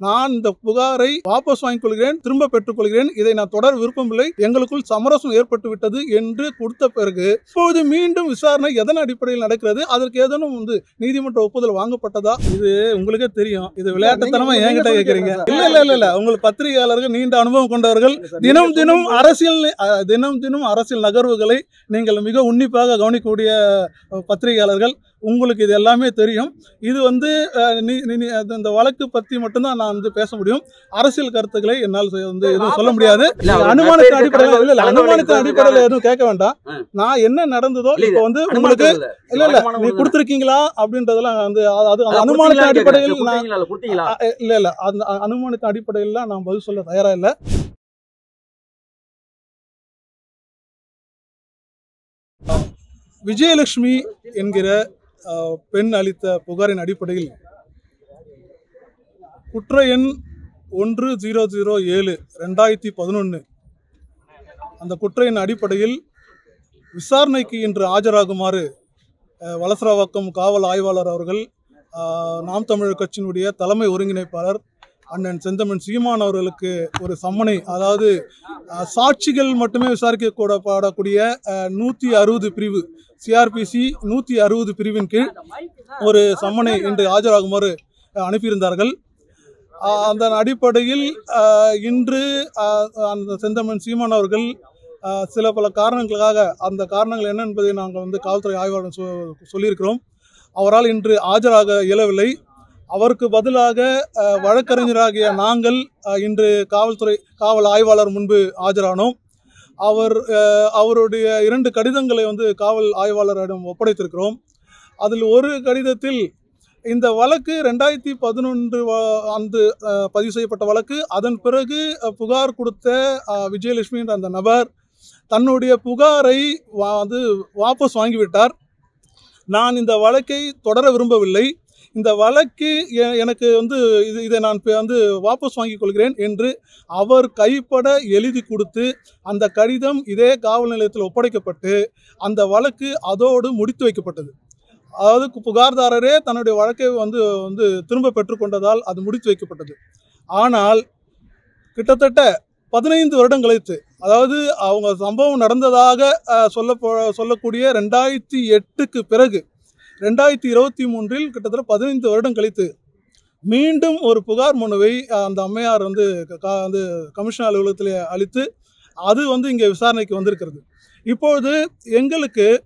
நான் இந்த புகாரை வாபஸ் வாங்கிக் கொள்கிறேன் திரும்ப பெற்றுக் கொள்கிறேன் இதை நான் தொடர விருப்பமில்லை. எங்களுக்குள் சமரசம் ஏற்பட்டு விட்டது என்று கொடுத்த பிறகு இப்போது மீண்டும் விசாரணை எதன் அடிப்படையில் நடக்கிறது? அதற்கு ஏதேனும் வந்து நீதிமன்ற ஒப்புதல் வாங்கப்பட்டதா? இது உங்களுக்கே தெரியும். இது விளையாட்டுத்தனமா என்கிட்ட கேக்குறீங்க. சொல்லிக்கிறீங்க இல்ல இல்ல இல்ல இல்ல. உங்களுக்கு பத்திரிகையாளர்கள் நீண்ட அனுபவம் கொண்டவர்கள். தினம் தினம் அரசியல் தினம் தினம் அரசியல் நகர்வுகளை நீங்கள் மிக உன்னிப்பாக கவனிக்கக்கூடிய பத்திரிகையாளர்கள் உங்களுக்கு இது எல்லாமே தெரியும். இது வந்து இந்த வழக்கு பத்தி மட்டும்தான் நான் வந்து பேச முடியும். அரசியல் கருத்துக்களை என்னால் வந்து எதுவும் சொல்ல முடியாது. அனுமானத்தின் அடிப்படையில் இல்ல அனுமானத்தின் அடிப்படையில் எதுவும் கேட்க வேண்டாம். நான் என்ன நடந்ததோ இப்போ வந்து உங்களுக்கு இல்ல. இல்ல நீ. கொடுத்துருக்கீங்களா அப்படின்றதெல்லாம் வந்து அது- அனுமானத்தின் அடிப்படையில் இல்ல, இல்ல. அந்த அனுமானத்தின் அடிப்படையில் நான் பதில் சொல்ல தயாரா இல்ல. விஜயலட்சுமி என்கிற பெண் அளித்த புகாரின் அடிப்படையில் குற்ற எண் ஒன்று ஜீரோ ஜீரோ ஏழு ரெண்டாயிரத்தி பதினொன்று அந்த குற்ற எண் அடிப்படையில் விசாரணைக்கு இன்று ஆஜராகுமாறு அஹ், காவல் ஆய்வாளர் அவர்கள் நாம் தமிழர் கட்சியினுடைய தலைமை ஒருங்கிணைப்பாளர் அண்ணன் செந்தமன் சீமான் அவர்களுக்கு ஒரு சம்மனை அதாவது சாட்சிகள் மட்டுமே விசாரிக்க கூட பாடக்கூடிய நூற்றி அறுபது பிரிவு சிஆர்பிசி நூற்றி அறுபது பிரிவின் கீழ் ஒரு சம்மனை இன்று ஆஜராகுமாறு அனுப்பியிருந்தார்கள். அந்த அடிப்படையில் இன்று அந்த செந்தமன் சீமான் அவர்கள் சில பல காரணங்களுக்காக அந்த காரணங்கள் என்ன என்பதை நாங்கள் வந்து காவல்துறை ஆய்வாளர் சொ சொல்லியிருக்கிறோம். அவரால் இன்று ஆஜராக இயலவில்லை. அவருக்கு பதிலாக வழக்கறிஞராகிய நாங்கள் இன்று காவல்துறை காவல் ஆய்வாளர் முன்பு ஆஜரானோம். அவர் அவருடைய இரண்டு கடிதங்களை வந்து காவல் ஆய்வாளரிடம் ஒப்படைத்திருக்கிறோம். அதில் ஒரு கடிதத்தில் இந்த வழக்கு ரெண்டாயிரத்தி பதினொன்று அன்று பதிவு செய்யப்பட்ட வழக்கு. அதன் பிறகு புகார் கொடுத்த அஹ், விஜயலட்சுமி என்ற அந்த நபர் தன்னுடைய புகாரை வா- வந்து வாபஸ் வாங்கிவிட்டார். நான் இந்த வழக்கை தொடர விரும்பவில்லை. இந்த வழக்கு எனக்கு வந்து இது இதை நான் வந்து வாபஸ் வாங்கிக் கொள்கிறேன் என்று அவர் கைப்பட எழுதி கொடுத்து அந்த கடிதம் இதே காவல் நிலையத்தில் ஒப்படைக்கப்பட்டு அந்த வழக்கு அதோடு முடித்து வைக்கப்பட்டது. அதாவது புகார்தாரரே தன்னுடைய வழக்கை வந்து வந்து திரும்ப பெற்றுக்கொண்டதால் அது முடித்து வைக்கப்பட்டது. ஆனால் கிட்டத்தட்ட பதினைந்து வருடம் கழித்து அதாவது அவங்க சம்பவம் நடந்ததாக சொல்ல சொல்லக்கூடிய ரெண்டாயிரத்தி எட்டுக்கு பிறகு ரெண்டாயிரத்தி இருபத்தி மூன்றில் கிட்டத்தட்ட பதினைந்து வருடம் கழித்து மீண்டும் ஒரு புகார் மனுவை அந்த அம்மையார் வந்து க- வந்து கமிஷன் அலுவலகத்தில் அளித்து அது வந்து இங்கே விசாரணைக்கு வந்திருக்கிறது. இப்பொழுது எங்களுக்கு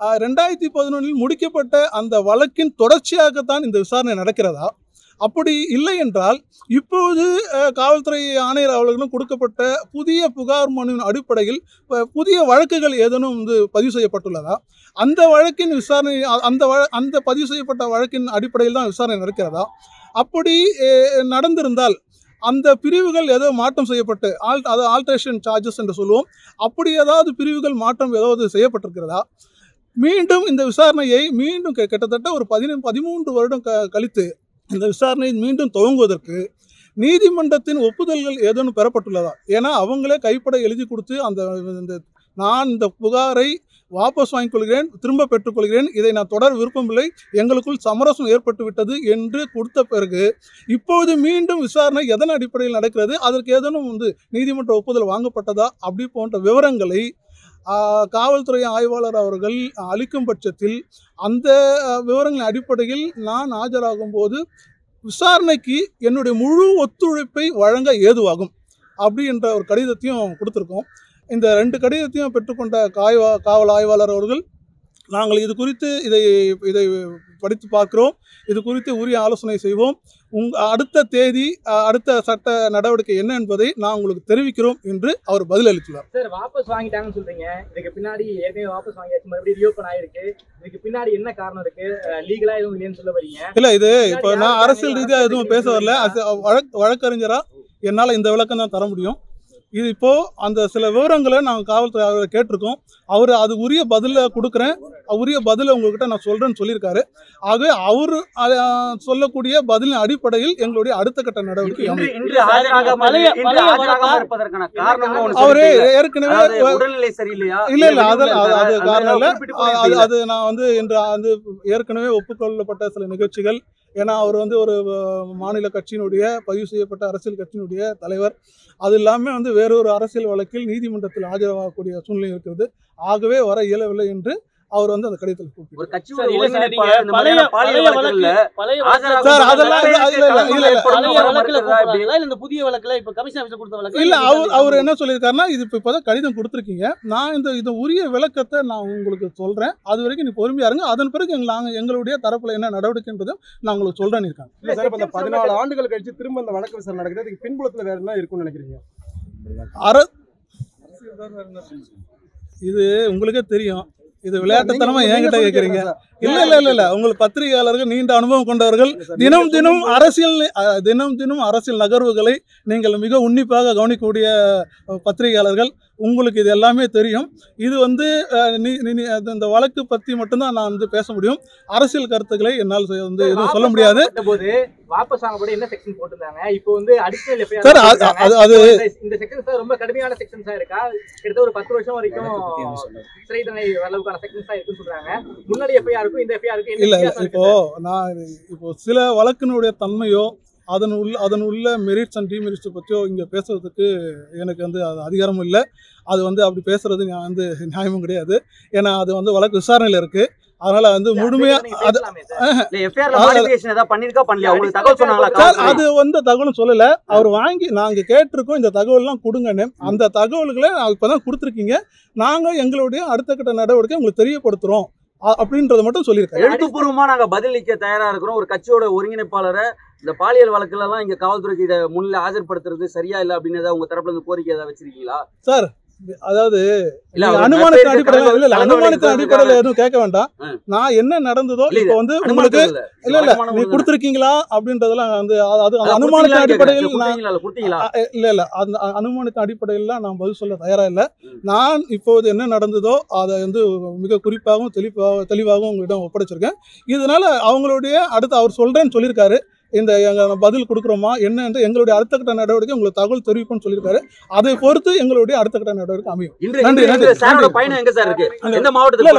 ரெண்டாயிரத்தி பதினொன்றில் முடிக்கப்பட்ட அந்த வழக்கின் தொடர்ச்சியாகத்தான் இந்த விசாரணை நடக்கிறதா? அப்படி இல்லை என்றால் இப்போது காவல்துறை ஆணையர் அவர்களும் கொடுக்கப்பட்ட புதிய புகார் மனுவின் அடிப்படையில் புதிய வழக்குகள் ஏதேனும் வந்து பதிவு செய்யப்பட்டுள்ளதா? அந்த வழக்கின் விசாரணை அந்த வழ அந்த பதிவு செய்யப்பட்ட வழக்கின் அடிப்படையில் தான் விசாரணை நடக்கிறதா? அப்படி நடந்திருந்தால் அந்த பிரிவுகள் ஏதோ மாற்றம் செய்யப்பட்டு ஆல் அது ஆல்ட்ரேஷன் சார்ஜஸ் என்று சொல்லுவோம் அப்படி ஏதாவது பிரிவுகள் மாற்றம் ஏதாவது செய்யப்பட்டிருக்கிறதா? மீண்டும் இந்த விசாரணையை மீண்டும் கிட்டத்தட்ட ஒரு பதின பதிமூன்று வருடம் க கழித்து இந்த விசாரணை மீண்டும் துவங்குவதற்கு நீதிமன்றத்தின் ஒப்புதல்கள் ஏதேனும் பெறப்பட்டுள்ளதா? ஏன்னா அவங்களே கைப்பட எழுதி கொடுத்து அந்த இந்த நான் இந்த புகாரை வாபஸ் வாங்கிக் கொள்கிறேன் திரும்ப பெற்றுக்கொள்கிறேன். இதை நான் தொடர் விருப்பமில்லை. எங்களுக்குள் சமரசம் ஏற்பட்டு விட்டது என்று கொடுத்த பிறகு இப்போது மீண்டும் விசாரணை எதன் அடிப்படையில் நடக்கிறது? அதற்கு ஏதேனும் வந்து நீதிமன்ற ஒப்புதல் வாங்கப்பட்டதா? அப்படி போன்ற விவரங்களை காவல்துறை ஆய்வாளர் அவர்கள் அளிக்கும் பட்சத்தில் அந்த விவரங்களின் அடிப்படையில் நான் ஆஜராகும் போது விசாரணைக்கு என்னுடைய முழு ஒத்துழைப்பை வழங்க ஏதுவாகும். அப்படின்ற ஒரு கடிதத்தையும் கொடுத்துருக்கோம். இந்த ரெண்டு கடிதத்தையும் பெற்றுக்கொண்ட காய்வா காவல் ஆய்வாளர் அவர்கள் நாங்கள் இது குறித்து இதை இதை படித்து பார்க்கிறோம். இது குறித்து உரிய ஆலோசனை செய்வோம். உங் அடுத்த தேதி அடுத்த சட்ட நடவடிக்கை என்ன என்பதை நான் உங்களுக்கு தெரிவிக்கிறோம் என்று அவர் பதிலளித்துள்ளார் சார் வாபஸ் வாங்கிட்டாங்கன்னு சொல்றீங்க. இதுக்கு பின்னாடி ஏற்கனவே வாபஸ் வாங்கியாச்சு. மறுபடியும் ரீஓப்பன் ஆயிருக்கு. இதுக்கு பின்னாடி என்ன காரணம் இருக்கு? லீகலா எதுவும் இல்லைன்னு சொல்ல வரீங்க. இல்லை இது இப்போ நான் அரசியல் ரீதியாக எதுவும் பேச வரல. அது வழக் வழக்கறிஞரா என்னால் இந்த விளக்கம் தான் தர முடியும். இது இப்போ அந்த சில விவரங்களை நாங்கள் காவல்துறை கேட்டிருக்கோம். அவர் அது உரிய பதிலை கொடுக்குறேன். உரிய பதிலை உங்ககிட்ட நான் சொல்றேன்னு சொல்லியிருக்காரு. ஆகவே அவர் சொல்லக்கூடிய பதிலின் அடிப்படையில் எங்களுடைய அடுத்த கட்ட நடவடிக்கை இன்று. இன்று இன்று அவரே. ஏற்கனவே இல்ல இல்ல அது அது அது காரணம் இல்ல. அது- அது. அது நான் வந்து என்று வந்து ஏற்கனவே ஒப்புக்கொள்ளப்பட்ட சில நிகழ்ச்சிகள். ஏன்னா அவர் வந்து ஒரு மாநில கட்சியினுடைய பதிவு செய்யப்பட்ட அரசியல் கட்சியினுடைய தலைவர். அது இல்லாமல் வந்து வேறொரு அரசியல் வழக்கில் நீதிமன்றத்தில் ஆஜராகக்கூடிய சூழ்நிலை இருக்கிறது. ஆகவே வர இயலவில்லை என்று அவர் வந்து அந்த கடிதத்தில் இல்ல அந்த அவர் அவர் என்ன சொல்லியிருக்காருன்னா இது இப்போ இப்போதான் கடிதம் கொடுத்துருக்கீங்க. நான் இந்த இது உரிய விளக்கத்தை நான் உங்களுக்கு சொல்றேன். அது வரைக்கும் நீ பொறுமையா இருங்க. அதன் பிறகு எங்க- நாங்க எங்களுடைய தரப்புல என்ன நடவடிக்கைன்றதும் நான் உங்களுக்கு சொல்றேன்னு இருக்காங்க இல்ல சார் இப்ப இந்த பதினாலு ஆண்டுகள் கழிச்சு திரும்ப இந்த வழக்கு விசாரணை நடக்குது. அதுக்கு பின்புலத்துல வேற என்ன இருக்கும்னு நினைக்கிறீங்க? அர இது உங்களுக்கே தெரியும். இது விளையாட்டுத்தனமா என்கிட்ட கேக்குறீங்க. இல்ல இல்ல இல்ல இல்ல. உங்களுக்கு பத்திரிகையாளர்கள் நீண்ட அனுபவம் கொண்டவர்கள். தினம் தினம். அரசியல் தினம் தினம் அரசியல் நகர்வுகளை நீங்கள் மிக உன்னிப்பாக கவனிக்கக்கூடிய பத்திரிகையாளர்கள். உங்களுக்கு இது எல்லாமே தெரியும். இது வந்து இந்த வழக்கு பற்றி மட்டும்தான் நான் வந்து பேச முடியும். அரசியல் கருத்துக்களை என்னால் வந்து எதுவும் சொல்ல முடியாது. போது வாபஸ் வாங்கப்பட என்ன செக்ஷன் போட்டிருந்தாங்க? இப்போ வந்து அடிஷனல் எஃப்ஐஆர் சார் அது ரொம்ப கடுமையான செக்ஷன்ஸா இருக்கா? கிட்டத்தட்ட ஒரு பத்து வருஷம் வரைக்கும் சிறை தண்டனை அளவுக்கான செக்ஷன்ஸா இருக்குன்னு சொல்றாங்க. முன்னாடி எஃப்ஐஆருக்கும் இந்த எஃப்ஐஆருக்கும் இல்ல இப்போ நான் இப்போ சில வழக்கினுடைய தன்மையோ அதன் உள்ள அதன் உள்ள மெரிட்ஸ் அண்ட் டிமெரிட்ஸ் பற்றியோ இங்கே பேசுறதுக்கு எனக்கு வந்து அது அதிகாரமும் இல்லை. அது வந்து அப்படி பேசுறது நான் வந்து நியாயமும் கிடையாது. ஏன்னா அது வந்து வழக்கு விசாரணையில் இருக்கு. அதனால வந்து முழுமையா அது வந்து தகவலும் சொல்லல. அவர் வாங்கி நாங்க கேட்டிருக்கோம் இந்த தகவல்லாம் கொடுங்கன்னு. அந்த தகவல்களை நான் இப்பதான் கொடுத்துருக்கீங்க. நாங்க எங்களுடைய அடுத்த கட்ட நடவடிக்கை உங்களுக்கு தெரியப்படுத்துறோம். அப்படின்றத மட்டும் சொல்லியிருக்காரு. எழுத்துப்பூர்வமா நாங்க பதிலளிக்க தயாரா இருக்கிறோம். ஒரு கட்சியோட ஒருங்கிணைப்பாளரை இந்த பாலியல் வழக்குல எல்லாம் இங்க காவல்துறை கிட்ட முன்னிலை ஆஜர்படுத்துறது சரியா இல்ல அப்படின்னு ஏதாவது உங்க தரப்புல இருந்து கோரிக்கை ஏதாவது வச்சிருக்கீங்களா? சார் அதாவது அனுமானத்தின் அடிப்படையில் இல்ல இல்ல அனுமானத்தின் அடிப்படையில் எதுவும் கேட்க வேண்டாம். நான் என்ன நடந்ததோ இப்போ வந்து உங்களுக்கு இல்ல இல்ல. நீ. கொடுத்துருக்கீங்களா அப்படின்றதெல்லாம் வந்து அது- அனுமானத்தின் அடிப்படையில் இல்ல, இல்ல. அந்த அனுமானத்தின் அடிப்படையில் நான் பதில் சொல்ல தயாரா இல்ல. நான் இப்போது என்ன நடந்ததோ அதை வந்து மிக குறிப்பாகவும் தெளிவாக தெளிவாகவும் உங்களிடம் ஒப்படைச்சிருக்கேன். இதனால அவங்களுடைய அடுத்து அவர் சொல்றேன்னு சொல்லியிருக்காரு. இந்த எங்க பதில் கொடுக்குறோமா? என்ன என்று எங்களுடைய அடுத்த கட்ட நடவடிக்கை உங்களுக்கு தகவல் தெரிவிப்போம்னு சொல்லியிருக்காரு. அதை பொறுத்து எங்களுடைய அடுத்த கட்ட நடவடிக்கை அமையும். நன்றி, நன்றி. பயணம் எங்க சார் இருக்கு? எந்த இல்ல